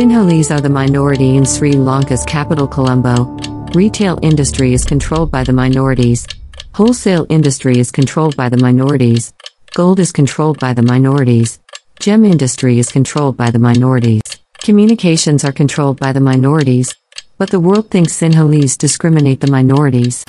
Sinhalese are the minority in Sri Lanka's capital Colombo. Retail industry is controlled by the minorities. Wholesale industry is controlled by the minorities. Gold is controlled by the minorities. Gem industry is controlled by the minorities. Communications are controlled by the minorities. But the world thinks Sinhalese discriminate the minorities.